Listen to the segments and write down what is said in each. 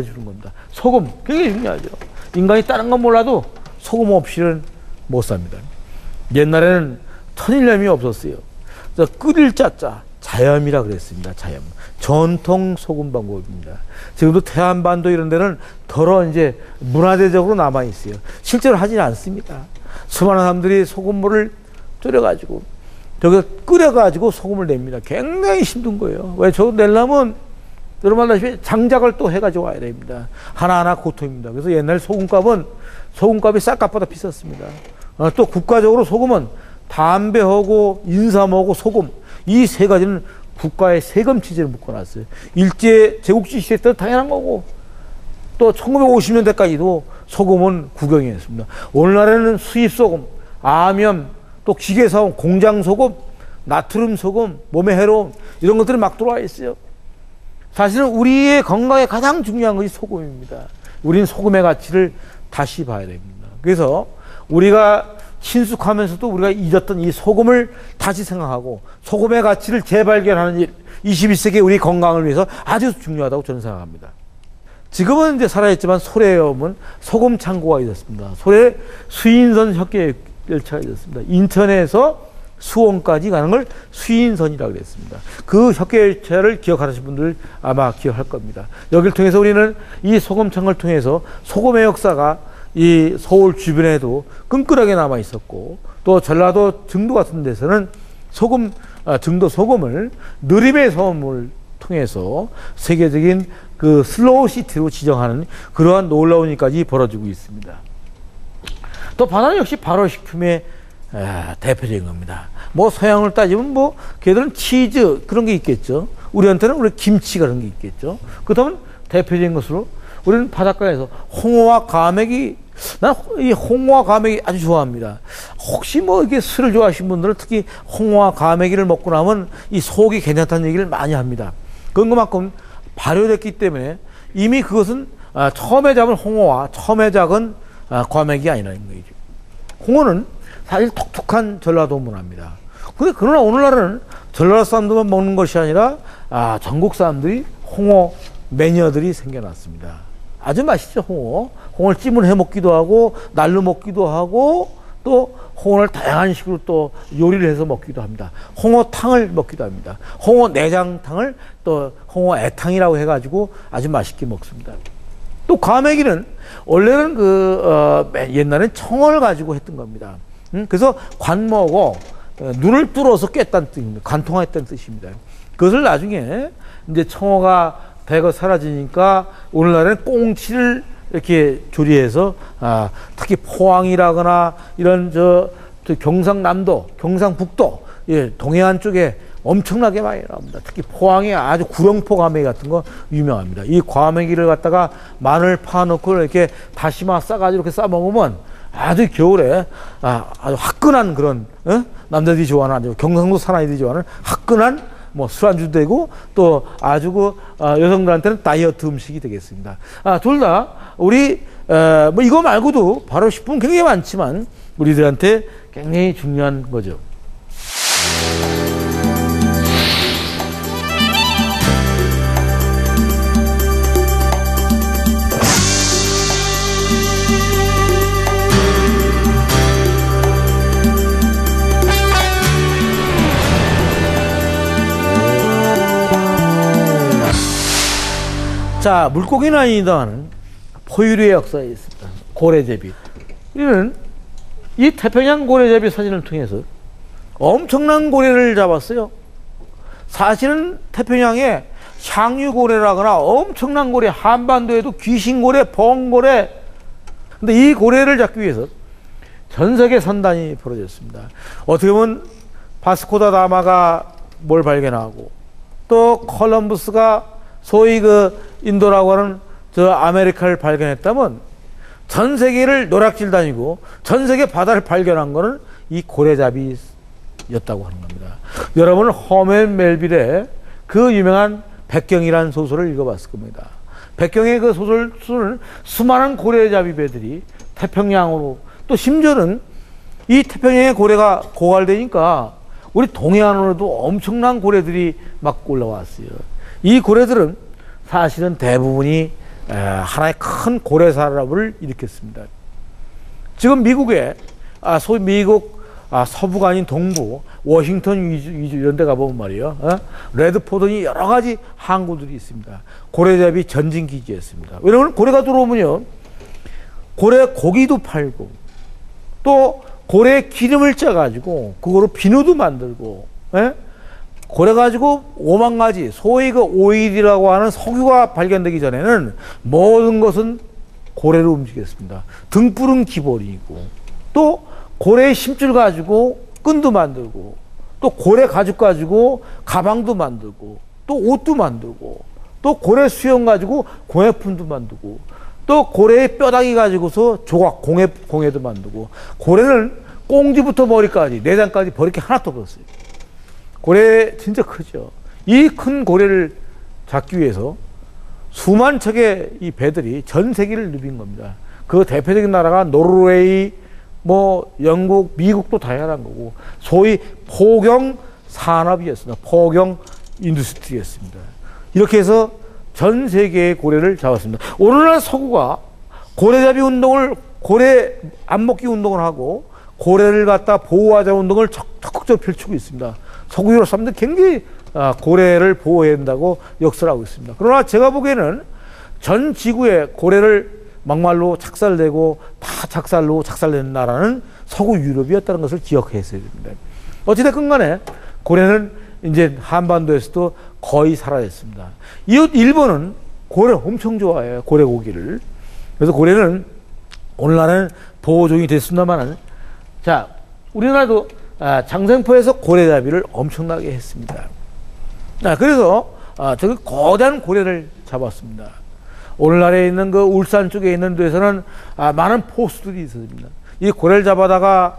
해주는 겁니다. 소금 굉장히 중요하죠. 인간이 다른 건 몰라도 소금 없이는 못 삽니다. 옛날에는 천일염이 없었어요. 그래서 끓일 자자 자염이라 그랬습니다. 자염. 전통 소금 방법입니다. 지금도 태안반도 이런 데는 덜어 이제 문화재적으로 남아 있어요. 실제로 하지 않습니다. 수많은 사람들이 소금물을 졸여가지고 저기 끓여가지고 소금을 냅니다. 굉장히 힘든 거예요. 왜 저거 내려면 여러분 알다시피 장작을 또 해가지고 와야 됩니다. 하나하나 고통입니다. 그래서 옛날 소금값은 소금값이 쌀값보다 비쌌습니다. 어, 또 국가적으로 소금은 담배하고 인삼하고 소금 이 세 가지는 국가의 세금 취지를 묶어놨어요. 일제 제국지 시대 때는 당연한 거고 또 1950년대까지도 소금은 국영이었습니다. 오늘날에는 수입 소금, 암염, 또 기계사원, 공장 소금, 나트륨 소금, 몸에 해로운 이런 것들이 막 들어와 있어요. 사실은 우리의 건강에 가장 중요한 것이 소금입니다. 우리는 소금의 가치를 다시 봐야 됩니다. 그래서 우리가 친숙하면서도 우리가 잊었던 이 소금을 다시 생각하고 소금의 가치를 재발견하는 일, 21세기 우리 건강을 위해서 아주 중요하다고 저는 생각합니다. 지금은 이제 살아있지만 소래에 오면 소금 창고가 있었습니다. 소래 수인선 협궤 열차가 있었습니다. 인천에서 수원까지 가는 걸 수인선이라고 그랬습니다. 그 협궤열차를 기억하시는 분들 아마 기억할 겁니다. 여기를 통해서 우리는 이 소금창을 통해서 소금의 역사가 이 서울 주변에도 끈끈하게 남아 있었고 또 전라도 증도 같은 데서는 소금 아, 증도 소금을 느림의 소금을 통해서 세계적인 그 슬로우 시티로 지정하는 그러한 놀라운 일까지 벌어지고 있습니다. 또 바나나 역시 발효식품의 아, 대표적인 겁니다. 뭐 서양을 따지면 뭐 걔들은 치즈 그런 게 있겠죠. 우리한테는 우리 김치 그런 게 있겠죠. 그다음은 대표적인 것으로 우리는 바닷가에서 홍어와 가맥이 난 이 홍어와 가맥이 아주 좋아합니다. 혹시 뭐 이게 술을 좋아하시는 분들은 특히 홍어와 가맥이를 먹고 나면 이 속이 괜찮다는 얘기를 많이 합니다. 그런 것만큼 발효됐기 때문에 이미 그것은 아, 처음에 잡은 홍어와 처음에 잡은 아, 과맥이 아니라는 거죠. 홍어는 사실 독특한 전라도 문화입니다. 근데 그러나 오늘날은 전라도 사람들만 먹는 것이 아니라 아, 전국 사람들이 홍어 매니아들이 생겨났습니다. 아주 맛있죠, 홍어. 홍어를 찜을 해 먹기도 하고, 날로 먹기도 하고, 또 홍어를 다양한 식으로 또 요리를 해서 먹기도 합니다. 홍어탕을 먹기도 합니다. 홍어 내장탕을 또 홍어 애탕이라고 해가지고 아주 맛있게 먹습니다. 또 과메기는 원래는 그 어, 옛날엔 청어를 가지고 했던 겁니다. 음? 그래서 관모고 어, 눈을 뚫어서 깼다는 뜻입니다. 관통했다는 뜻입니다. 그것을 나중에 이제 청어가 대거 사라지니까 오늘날에는 꽁치를 이렇게 조리해서 아, 특히 포항이라거나 이런 저, 저 경상남도, 경상북도, 예, 동해안 쪽에 엄청나게 많이 나옵니다. 특히 포항에 아주 구룡포 과메기 같은 거 유명합니다. 이 과메기를 갖다가 마늘 파 넣고 이렇게 다시마 싸가지고 이렇게 싸 먹으면 아주 겨울에 아, 아주 화끈한 그런 어? 남자들이 좋아하는 아주 경상도 사나이들이 좋아하는 화끈한 뭐 술안주 되고 또 아주 그 어, 여성들한테는 다이어트 음식이 되겠습니다. 아, 둘 다 우리 어, 뭐 이거 말고도 바로 식품 굉장히 많지만 우리들한테 굉장히 중요한 거죠. 자, 물고기는 아니다는 포유류의 역사에 있습니다. 고래제비. 우리는 이 태평양 고래제비 사진을 통해서 엄청난 고래를 잡았어요. 사실은 태평양에 향유고래라거나 엄청난 고래, 한반도에도 귀신고래, 벙고래. 근데 이 고래를 잡기 위해서 전 세계 선단이 벌어졌습니다. 어떻게 보면 바스코다 다마가 뭘 발견하고 또 콜럼버스가 소위 그 인도라고 하는 저 아메리카를 발견했다면 전 세계를 노략질 다니고 전 세계 바다를 발견한 거는 이 고래잡이였다고 하는 겁니다. 여러분은 허먼 멜빌의 그 유명한 백경이라는 소설을 읽어봤을 겁니다. 백경의 그 소설 수는 수많은 고래잡이 배들이 태평양으로 또 심지어는 이 태평양의 고래가 고갈되니까 우리 동해안으로도 엄청난 고래들이 막 올라왔어요. 이 고래들은 사실은 대부분이 에, 하나의 큰 고래 산업을 일으켰습니다. 지금 미국에 아, 소위 미국 아, 서부가 아닌 동부, 워싱턴 위주, 이런 데 가보면 말이에요. 어? 레드포드니 여러 가지 항구들이 있습니다. 고래잡이 전진기지였습니다. 왜냐하면 고래가 들어오면요. 고래 고기도 팔고 또 고래 기름을 짜가지고 그거로 비누도 만들고 예? 고래 가지고 오만 가지 소위 그 오일이라고 하는 석유가 발견되기 전에는 모든 것은 고래로 움직였습니다. 등불은 기본이고 또 고래 심줄 가지고 끈도 만들고 또 고래 가죽 가지고 가방도 만들고 또 옷도 만들고 또 고래 수염 가지고 공예품도 만들고 또 고래의 뼈다귀 가지고서 조각 공예 공예도 만들고 고래는 꽁지부터 머리까지 내장까지 버릴 게 하나도 없었어요. 고래 진짜 크죠. 이 큰 고래를 잡기 위해서 수만 척의 이 배들이 전 세계를 누빈 겁니다. 그 대표적인 나라가 노르웨이, 뭐 영국, 미국도 다양한 거고 소위 포경 산업이었습니다. 포경 인두스트리였습니다. 이렇게 해서 전 세계의 고래를 잡았습니다. 오늘날 서구가 고래잡이 운동을 고래 안 먹기 운동을 하고 고래를 갖다 보호하자 운동을 적극적으로 펼치고 있습니다. 사람들 굉장히 아, 고래를 보호해야 된다고 역설하고 있습니다. 그러나 제가 보기에는 전 지구에 고래를 막말로 착살되고 다 착살로 착살된 나라는 서구 유럽이었다는 것을 기억했어야 됩니다. 어찌됐건 간에 고래는 이제 한반도에서도 거의 사라졌습니다. 이웃 일본은 고래 엄청 좋아해요. 고래 고기를. 그래서 고래는 오늘날은 보호종이 됐습니다만은 자, 우리나라도 아, 장생포에서 고래잡이를 엄청나게 했습니다. 자, 그래서 아, 저기 거대한 고래를 잡았습니다. 오늘날에 있는 그 울산 쪽에 있는 데서는 아, 많은 포수들이 있습니다. 이 고래를 잡아다가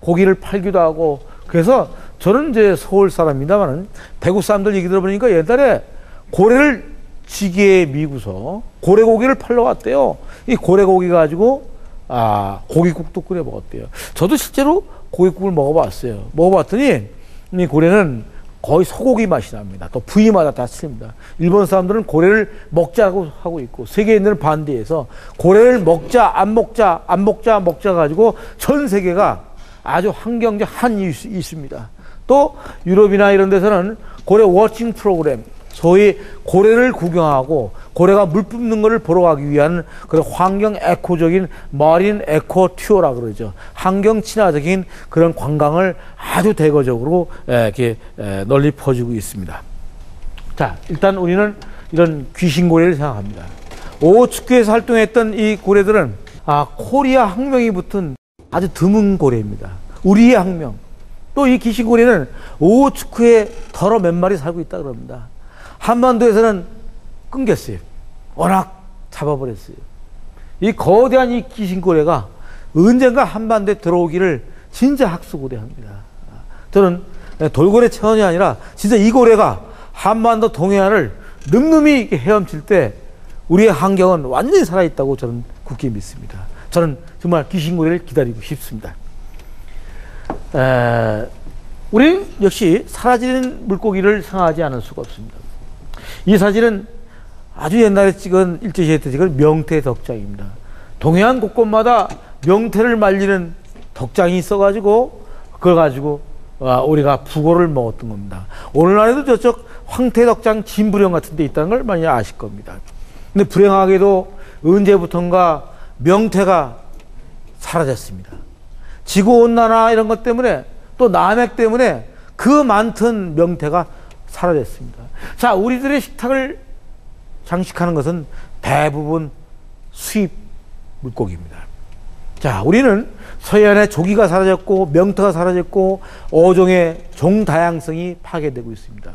고기를 팔기도 하고 그래서 저는 이제 서울 사람입니다만은 대구 사람들 얘기 들어보니까 옛날에 고래를 지게에 미고서 고래고기를 팔러 왔대요. 이 고래고기 가지고 아 고기국도 끓여 먹었대요. 저도 실제로 고기국을 먹어봤어요. 먹어봤더니 이 고래는 거의 소고기 맛이 납니다. 또 부위마다 다 틀립니다. 일본 사람들은 고래를 먹자고 하고 있고 세계인들은 반대해서 고래를 먹자 안 먹자 안 먹자 먹자 가지고 전 세계가 아주 환경적 한이 있습니다. 또 유럽이나 이런 데서는 고래 워칭 프로그램 소위 고래를 구경하고 고래가 물 뿜는 것을 보러 가기 위한 그런 환경 에코적인 머린 에코 튜어라 그러죠. 환경 친화적인 그런 관광을 아주 대거적으로 이렇게 널리 퍼지고 있습니다. 자, 일단 우리는 이런 귀신 고래를 생각합니다. 오츠크에서 활동했던 이 고래들은 아, 코리아 항명이 붙은 아주 드문 고래입니다. 우리의 항명. 또 이 귀신 고래는 오츠크에 덜어 몇 마리 살고 있다 그럽니다. 한반도에서는 끊겼어요. 워낙 잡아버렸어요. 이 거대한 이 귀신고래가 언젠가 한반도에 들어오기를 진짜 학수고대합니다. 저는 돌고래 차원이 아니라 진짜 이 고래가 한반도 동해안을 늠름히 헤엄칠 때 우리의 환경은 완전히 살아있다고 저는 굳게 믿습니다. 저는 정말 귀신고래를 기다리고 싶습니다. 에, 우리는 역시 사라지는 물고기를 상하지 않을 수가 없습니다. 이 사진은 아주 옛날에 찍은 일제시대 때 찍은 명태 덕장입니다. 동해안 곳곳마다 명태를 말리는 덕장이 있어가지고 그걸 가지고 아, 우리가 부고를 먹었던 겁니다. 오늘날에도 저쪽 황태덕장 진부령 같은 데 있다는 걸 많이 아실 겁니다. 근데 불행하게도 언제부턴가 명태가 사라졌습니다. 지구온난화 이런 것 때문에 또 남핵 때문에 그 많던 명태가 사라졌습니다. 자, 우리들의 식탁을 장식하는 것은 대부분 수입 물고기입니다. 자, 우리는 서해안의 조기가 사라졌고 명태가 사라졌고 어종의 종 다양성이 파괴되고 있습니다.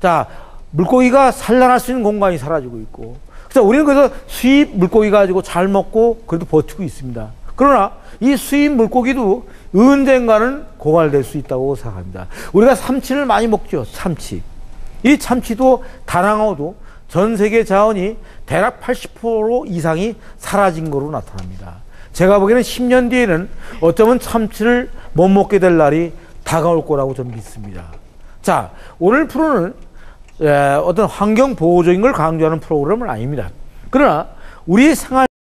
자, 물고기가 산란할 수 있는 공간이 사라지고 있고, 그래서 우리는 그래서 수입 물고기 가지고 잘 먹고 그래도 버티고 있습니다. 그러나 이 수입 물고기도 언젠가는 고갈될 수 있다고 생각합니다. 우리가 참치를 많이 먹죠. 참치. 이 참치도 다낭어도 전 세계 자원이 대략 80% 이상이 사라진 것으로 나타납니다. 제가 보기에는 10년 뒤에는 어쩌면 참치를 못 먹게 될 날이 다가올 거라고 저는 믿습니다. 자, 오늘 프로는 어떤 환경 보호적인 걸 강조하는 프로그램은 아닙니다. 그러나 우리의 생활